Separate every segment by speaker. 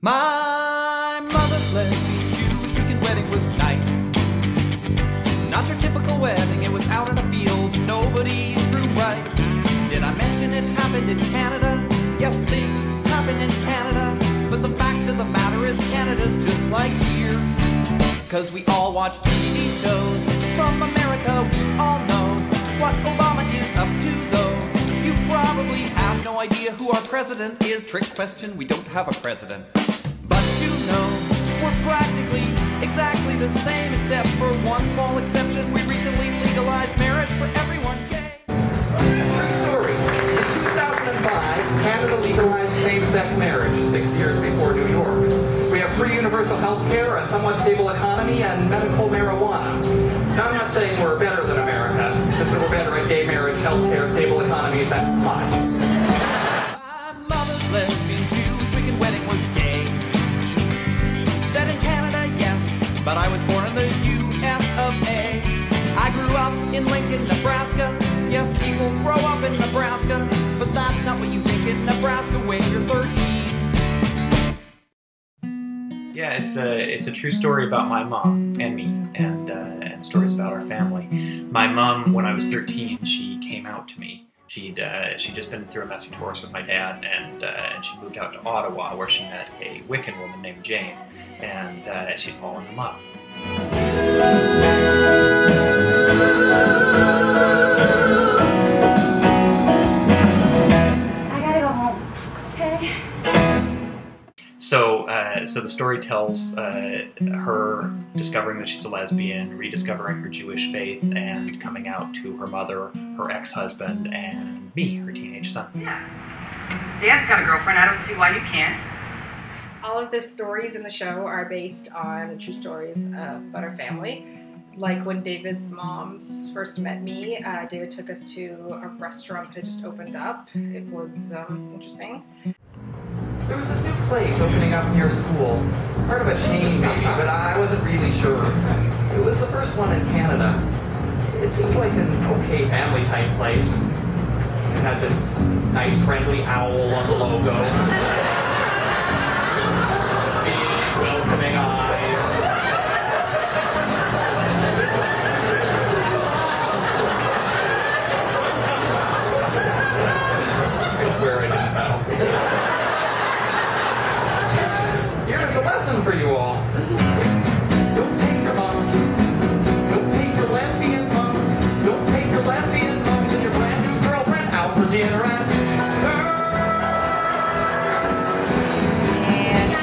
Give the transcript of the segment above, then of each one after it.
Speaker 1: My mother's lesbian Jewish Wiccan wedding was nice. Not your typical wedding, it was out in a field, nobody threw rice. Did I mention it happened in Canada? Yes, things happen in Canada. But the fact of the matter is, Canada's just like here. Cause we all watch TV shows from America, we all know what Obama is up to, though. You probably have no idea who our president is. Trick question, we don't have a president. Know, we're practically exactly the same, except for one small exception. We recently legalized marriage for everyone gay.
Speaker 2: True story. In 2005, Canada legalized same-sex marriage, six years before New York. We have free universal health care, a somewhat stable economy, and medical marijuana. Now, I'm not saying we're better than America, just that we're better at gay marriage, health care, stable economies, and pot.
Speaker 1: In Nebraska. Yes, people grow up in Nebraska, but that's not what you think in Nebraska when you're 13.
Speaker 3: Yeah, it's a it's a true story about my mom and me, and uh, and stories about our family. My mom, when I was 13, she came out to me. She'd uh, she'd just been through a messy divorce with my dad, and uh, and she moved out to Ottawa, where she met a Wiccan woman named Jane, and uh, she'd fallen in love.
Speaker 4: Okay.
Speaker 3: So, uh, so the story tells uh, her discovering that she's a lesbian, rediscovering her Jewish faith, and coming out to her mother, her ex-husband, and me, her teenage son.
Speaker 5: Yeah. Dad's got a girlfriend. I don't see why you can't.
Speaker 6: All of the stories in the show are based on true stories about our family. Like when David's moms first met me, uh, David took us to a restaurant that had just opened up. It was um, interesting.
Speaker 2: There was this new place opening up near school. Part of a chain, maybe, but I wasn't really sure. It was the first one in Canada. It seemed like an okay family type place. It had this nice friendly owl on the logo. Big welcoming eyes. I swear I didn't know. Here's a lesson for you all. Don't take your moms. Don't take your lesbian moms. Don't take your lesbian moms and your brand new girlfriend out for dinner and
Speaker 6: And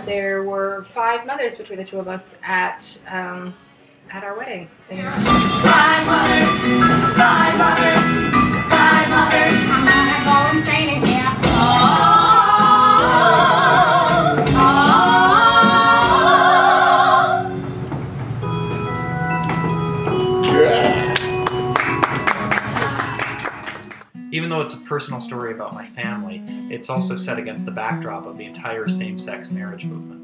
Speaker 6: uh, there were five mothers between the two of us at um, at our wedding.
Speaker 4: Five mothers, five mothers, five mothers.
Speaker 3: Even though it's a personal story about my family, it's also set against the backdrop of the entire same-sex marriage movement.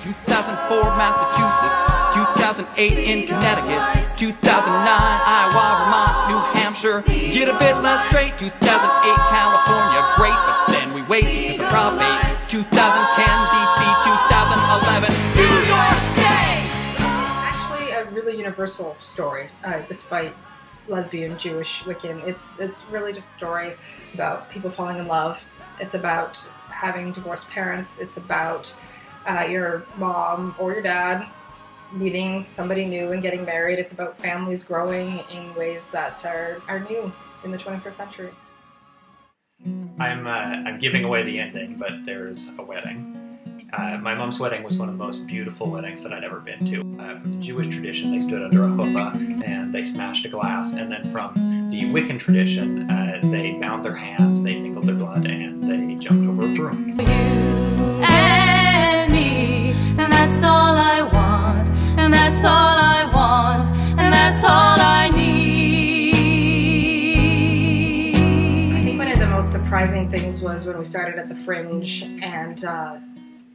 Speaker 1: 2004 Massachusetts, 2008 in Connecticut, 2009 Iowa, Vermont, New Hampshire. Get a bit less straight. 2008 California, great, but then we wait because of Prop 8. 2010 DC, 2011 New York State.
Speaker 6: actually a really universal story, uh, despite lesbian, Jewish, Wiccan. It's it's really just a story about people falling in love. It's about having divorced parents. It's about uh, your mom or your dad meeting somebody new and getting married. It's about families growing in ways that are, are new in the 21st century.
Speaker 3: I'm uh, I'm giving away the ending, but there's a wedding. Uh, my mom's wedding was one of the most beautiful weddings that I'd ever been to. Uh, from the Jewish tradition, they stood under a chuppah and they smashed a glass, and then from the Wiccan tradition, uh, they bound their hands, they mingled their blood, and they jumped over a broom.
Speaker 7: You and me, and that's all I want, and that's all I want, and that's all I need.
Speaker 6: I think one of the most surprising things was when we started at the Fringe, and uh,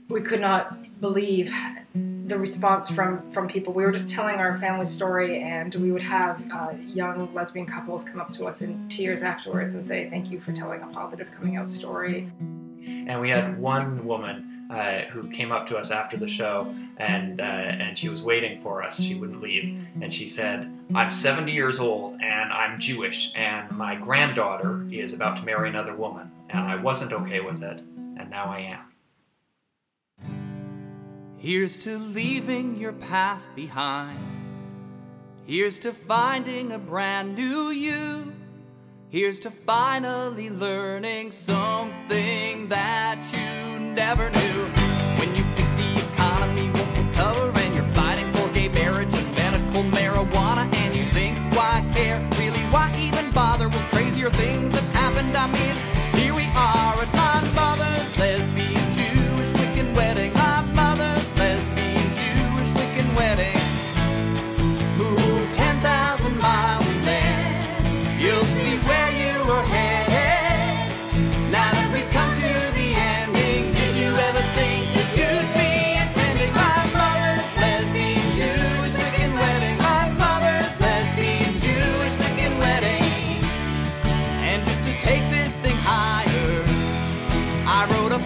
Speaker 6: we could not believe the response from from people. We were just telling our family story, and we would have uh, young lesbian couples come up to us in tears afterwards and say, "Thank you for telling a positive coming out story."
Speaker 3: And we had one woman uh, who came up to us after the show, and uh, and she was waiting for us. She wouldn't leave, and she said, "I'm 70 years old, and I'm Jewish, and my granddaughter is about to marry another woman, and I wasn't okay with it, and now I am."
Speaker 1: Here's to leaving your past behind. Here's to finding a brand new you. Here's to finally learning something that you never knew.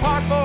Speaker 1: Part for